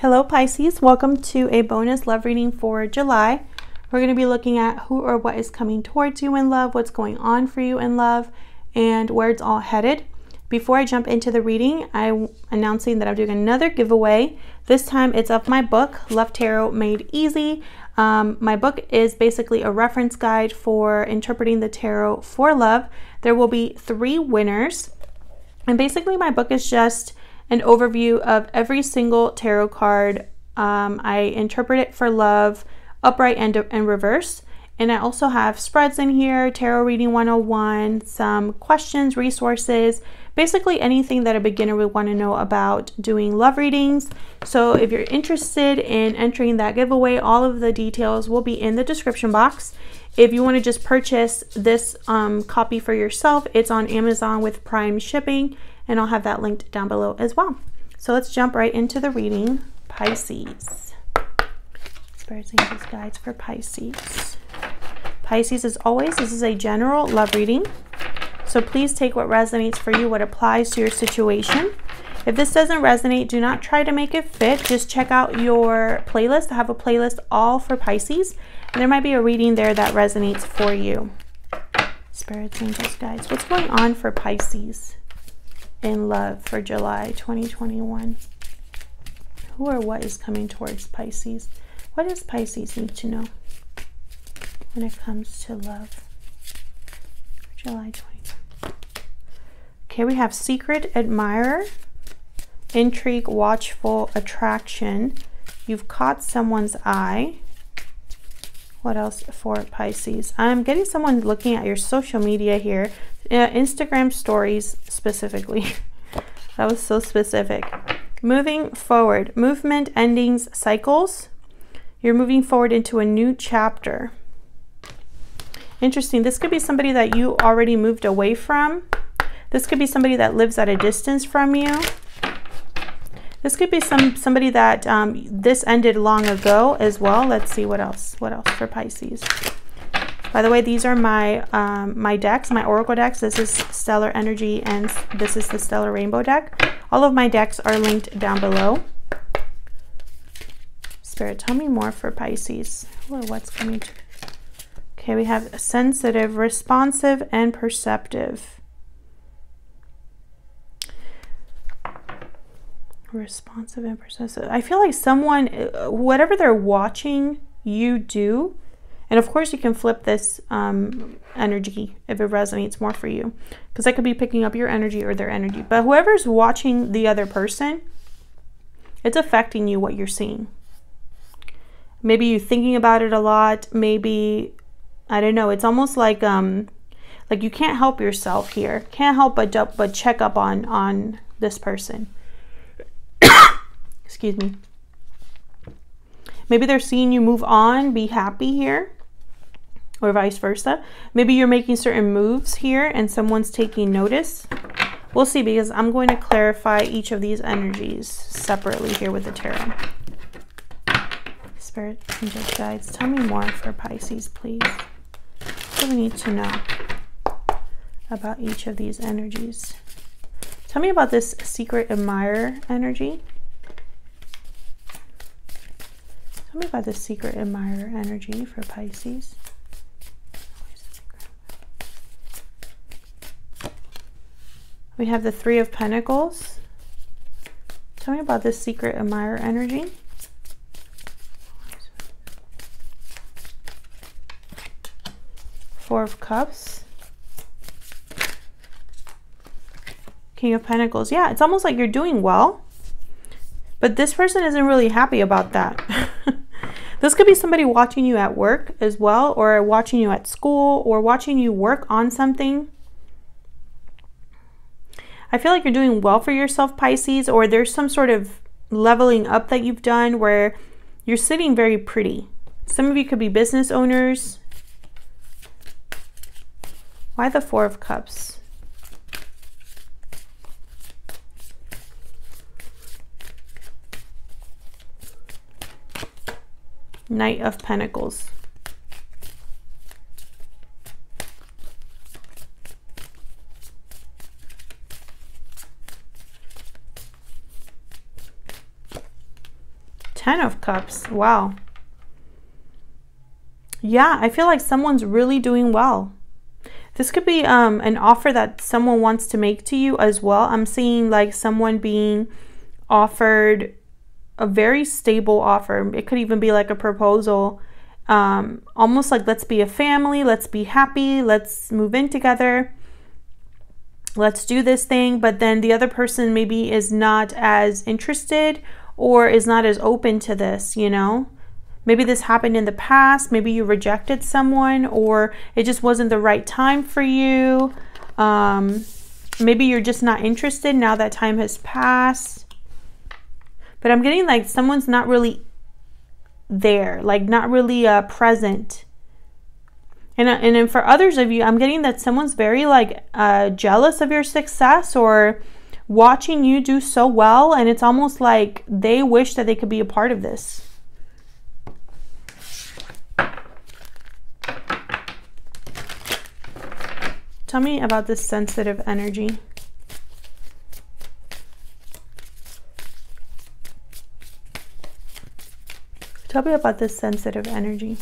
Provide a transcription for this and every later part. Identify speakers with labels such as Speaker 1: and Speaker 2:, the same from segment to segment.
Speaker 1: Hello Pisces, welcome to a bonus love reading for July. We're going to be looking at who or what is coming towards you in love, what's going on for you in love, and where it's all headed. Before I jump into the reading, I'm announcing that I'm doing another giveaway. This time it's of my book, Love Tarot Made Easy. Um, my book is basically a reference guide for interpreting the tarot for love. There will be three winners. And basically, my book is just an overview of every single tarot card. Um, I interpret it for love, upright and, and reverse. And I also have spreads in here, Tarot Reading 101, some questions, resources, basically anything that a beginner would want to know about doing love readings. So if you're interested in entering that giveaway, all of the details will be in the description box. If you want to just purchase this um, copy for yourself, it's on Amazon with Prime shipping and I'll have that linked down below as well. So let's jump right into the reading. Pisces. Spirits, Angels, Guides for Pisces. Pisces, as always, this is a general love reading. So please take what resonates for you, what applies to your situation. If this doesn't resonate, do not try to make it fit. Just check out your playlist. I have a playlist all for Pisces. And there might be a reading there that resonates for you. Spirits, angels, guides. What's going on for Pisces? In love for July 2021. Who or what is coming towards Pisces? What does Pisces need to know when it comes to love? July 2021. Okay, we have secret admirer, intrigue, watchful, attraction. You've caught someone's eye. What else for Pisces? I'm getting someone looking at your social media here. Uh, Instagram stories specifically. that was so specific. Moving forward, movement, endings, cycles. You're moving forward into a new chapter. Interesting. This could be somebody that you already moved away from. This could be somebody that lives at a distance from you. This could be some somebody that um, this ended long ago as well. Let's see what else. What else for Pisces? By the way, these are my um, my decks, my Oracle decks. This is Stellar Energy and this is the Stellar Rainbow deck. All of my decks are linked down below. Spirit, tell me more for Pisces. Ooh, what's coming to... Okay, we have sensitive, responsive, and perceptive. Responsive and perceptive. I feel like someone, uh, whatever they're watching you do, and of course you can flip this um, energy if it resonates more for you, because I could be picking up your energy or their energy. But whoever's watching the other person, it's affecting you what you're seeing. Maybe you're thinking about it a lot. Maybe I don't know. It's almost like um, like you can't help yourself here. Can't help but but check up on on this person excuse me. Maybe they're seeing you move on, be happy here, or vice versa. Maybe you're making certain moves here and someone's taking notice. We'll see because I'm going to clarify each of these energies separately here with the tarot. Spirit, angels, guides, tell me more for Pisces, please. What do we need to know about each of these energies? Tell me about this secret admirer energy. About the secret admirer energy for Pisces. We have the Three of Pentacles. Tell me about this secret admirer energy. Four of Cups. King of Pentacles. Yeah, it's almost like you're doing well. But this person isn't really happy about that. This could be somebody watching you at work as well, or watching you at school, or watching you work on something. I feel like you're doing well for yourself, Pisces, or there's some sort of leveling up that you've done where you're sitting very pretty. Some of you could be business owners. Why the Four of Cups? Knight of Pentacles. Ten of Cups. Wow. Yeah, I feel like someone's really doing well. This could be um, an offer that someone wants to make to you as well. I'm seeing like someone being offered a very stable offer. It could even be like a proposal. Um, almost like let's be a family, let's be happy, let's move in together, let's do this thing. But then the other person maybe is not as interested or is not as open to this, you know? Maybe this happened in the past. Maybe you rejected someone or it just wasn't the right time for you. Um, maybe you're just not interested now that time has passed. But I'm getting like someone's not really there, like not really uh, present. And, uh, and then for others of you, I'm getting that someone's very like uh, jealous of your success or watching you do so well. And it's almost like they wish that they could be a part of this. Tell me about this sensitive energy. Tell me about this sensitive energy.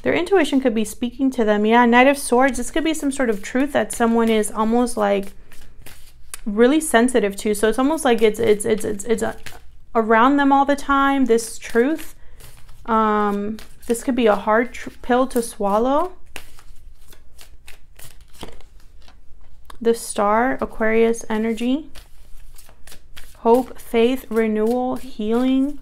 Speaker 1: Their intuition could be speaking to them. Yeah, Knight of Swords. This could be some sort of truth that someone is almost like really sensitive to. So it's almost like it's it's it's it's it's a, around them all the time. This truth. Um, this could be a hard pill to swallow. the star, Aquarius energy, hope, faith, renewal, healing.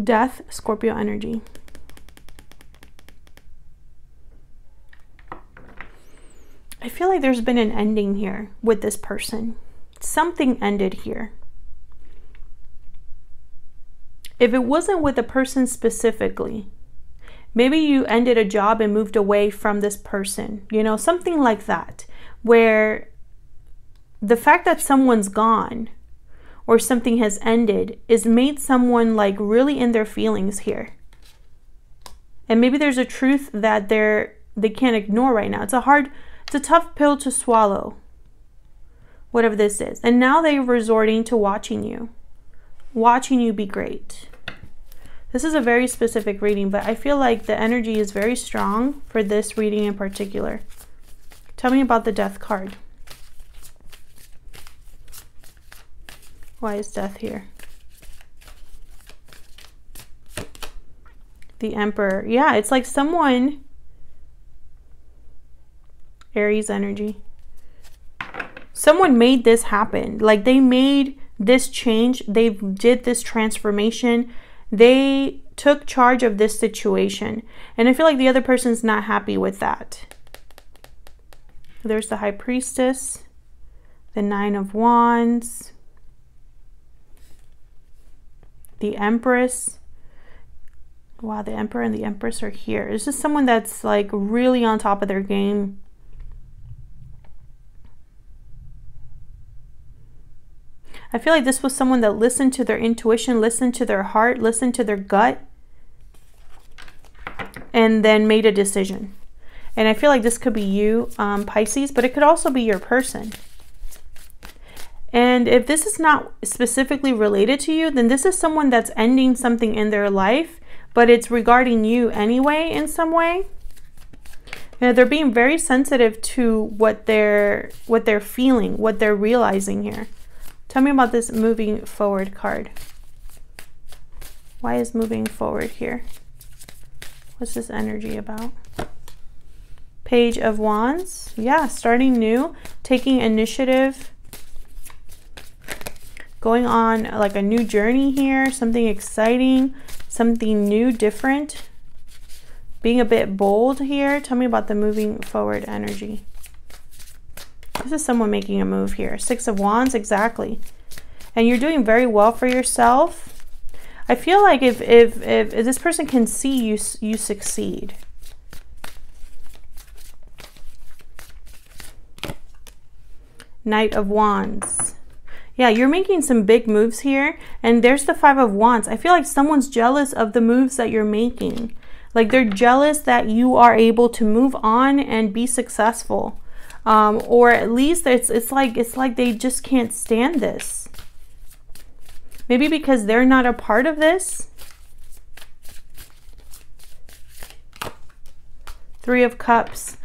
Speaker 1: Death, Scorpio energy. I feel like there's been an ending here with this person. Something ended here. If it wasn't with a person specifically, maybe you ended a job and moved away from this person, you know, something like that, where the fact that someone's gone or something has ended is made someone like really in their feelings here. And maybe there's a truth that they're they can't ignore right now. It's a hard it's a tough pill to swallow. Whatever this is. And now they're resorting to watching you. Watching you be great. This is a very specific reading, but I feel like the energy is very strong for this reading in particular. Tell me about the death card. Why is death here? The Emperor. Yeah, it's like someone... Aries energy. Someone made this happen. Like they made this change. They did this transformation they took charge of this situation. And I feel like the other person's not happy with that. There's the High Priestess, the Nine of Wands, the Empress. Wow, the Emperor and the Empress are here. This is someone that's like really on top of their game. I feel like this was someone that listened to their intuition, listened to their heart, listened to their gut, and then made a decision. And I feel like this could be you, um, Pisces, but it could also be your person. And if this is not specifically related to you, then this is someone that's ending something in their life, but it's regarding you anyway in some way. You they're being very sensitive to what they're what they're feeling, what they're realizing here. Tell me about this moving forward card. Why is moving forward here? What's this energy about? Page of Wands. Yeah, starting new, taking initiative, going on like a new journey here, something exciting, something new, different, being a bit bold here. Tell me about the moving forward energy. This is someone making a move here. Six of Wands, exactly. And you're doing very well for yourself. I feel like if, if, if, if this person can see you, you succeed. Knight of Wands. Yeah, you're making some big moves here. And there's the Five of Wands. I feel like someone's jealous of the moves that you're making. Like they're jealous that you are able to move on and be successful. Um, or at least it's it's like it's like they just can't stand this. Maybe because they're not a part of this. Three of Cups.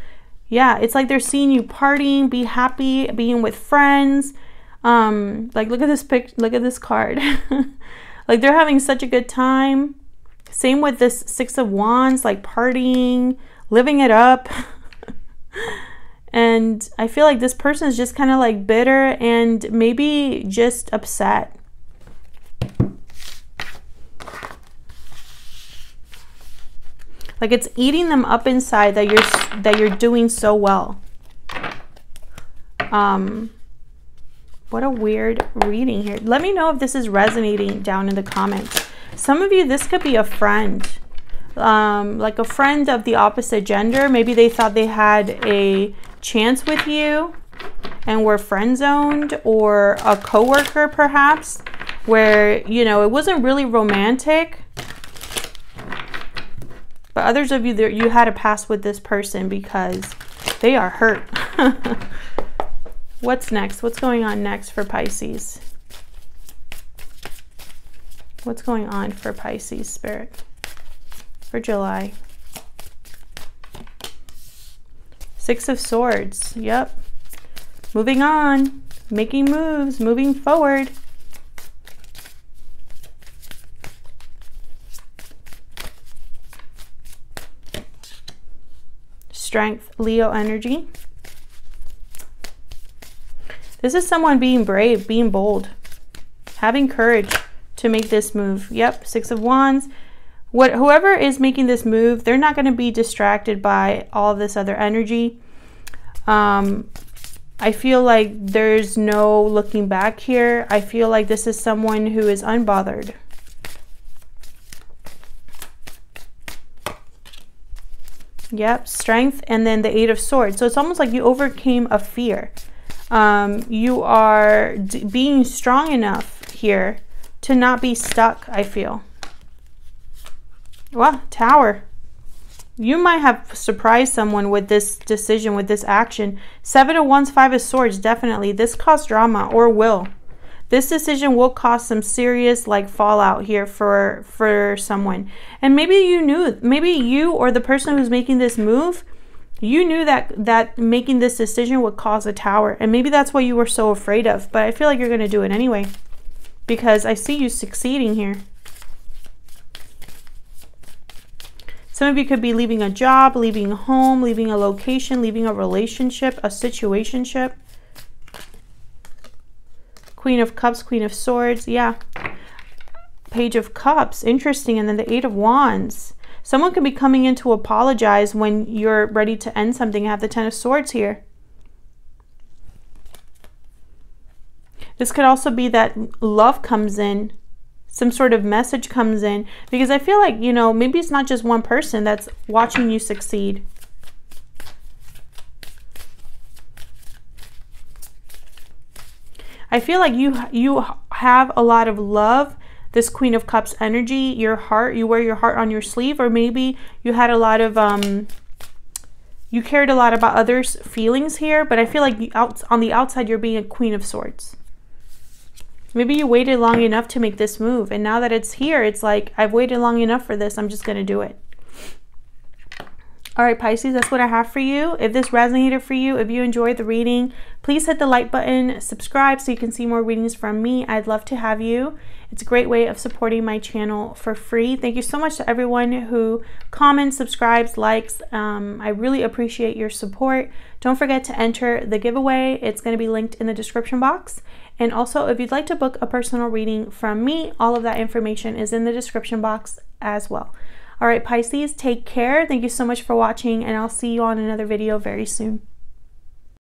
Speaker 1: Yeah, it's like they're seeing you partying, be happy, being with friends. Um, like look at this pic look at this card. like they're having such a good time. Same with this Six of Wands, like partying, living it up. and I feel like this person is just kind of like bitter and maybe just upset. Like it's eating them up inside that you're that you're doing so well. Um what a weird reading here. Let me know if this is resonating down in the comments. Some of you, this could be a friend. Um, like a friend of the opposite gender. Maybe they thought they had a chance with you and were friend zoned or a coworker perhaps where, you know, it wasn't really romantic, but others of you, you had a pass with this person because they are hurt. What's next? What's going on next for Pisces? What's going on for Pisces Spirit for July? Six of Swords. Yep. Moving on. Making moves. Moving forward. strength, Leo energy. This is someone being brave, being bold, having courage to make this move. Yep, Six of Wands. What, whoever is making this move, they're not going to be distracted by all this other energy. Um, I feel like there's no looking back here. I feel like this is someone who is unbothered. Yep, strength and then the eight of swords. So it's almost like you overcame a fear. Um, you are being strong enough here to not be stuck, I feel. Well, tower. You might have surprised someone with this decision, with this action. Seven of wands, five of swords, definitely. This caused drama or will. This decision will cause some serious like fallout here for for someone. And maybe you knew, maybe you or the person who's making this move, you knew that that making this decision would cause a tower. And maybe that's what you were so afraid of. But I feel like you're going to do it anyway because I see you succeeding here. Some of you could be leaving a job, leaving home, leaving a location, leaving a relationship, a situationship. Queen of Cups, Queen of Swords. Yeah. Page of Cups. Interesting. And then the Eight of Wands. Someone could be coming in to apologize when you're ready to end something. I have the Ten of Swords here. This could also be that love comes in, some sort of message comes in, because I feel like, you know, maybe it's not just one person that's watching you succeed. I feel like you you have a lot of love this queen of cups energy your heart you wear your heart on your sleeve or maybe you had a lot of um you cared a lot about others feelings here but i feel like out on the outside you're being a queen of swords. Maybe you waited long enough to make this move and now that it's here it's like i've waited long enough for this i'm just going to do it all right, Pisces, that's what I have for you. If this resonated for you, if you enjoyed the reading, please hit the like button, subscribe so you can see more readings from me. I'd love to have you. It's a great way of supporting my channel for free. Thank you so much to everyone who comments, subscribes, likes. Um, I really appreciate your support. Don't forget to enter the giveaway. It's going to be linked in the description box. And also, if you'd like to book a personal reading from me, all of that information is in the description box as well. All right, Pisces, take care. Thank you so much for watching, and I'll see you on another video very soon.